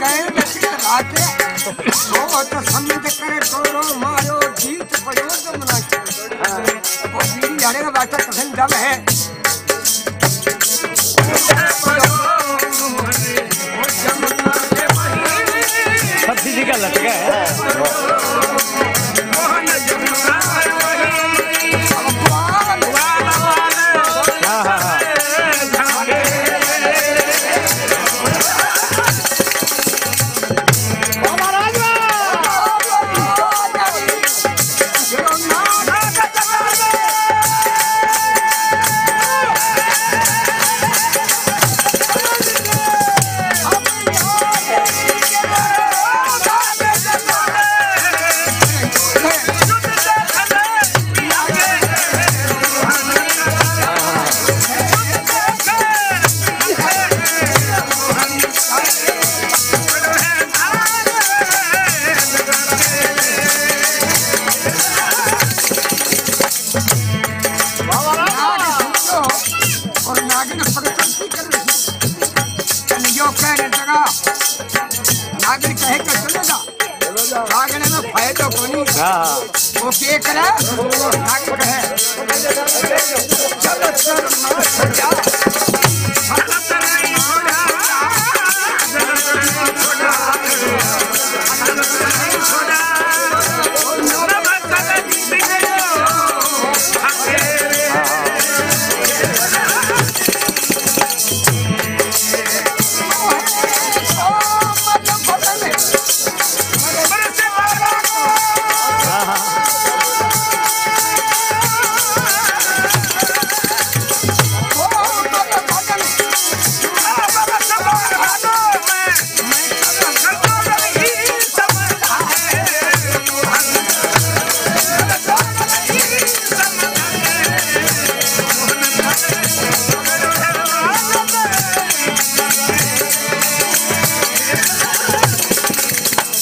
گئے نچے راتے سوچ سمجھ کر ٹولو مارو گیت بڑو دمنا وہ بیڑی جانے کا بیٹھا قسم جب ہے ہاں۔ کہ چلے گا۔ میں فائدہ ہونی وہ کیا کرا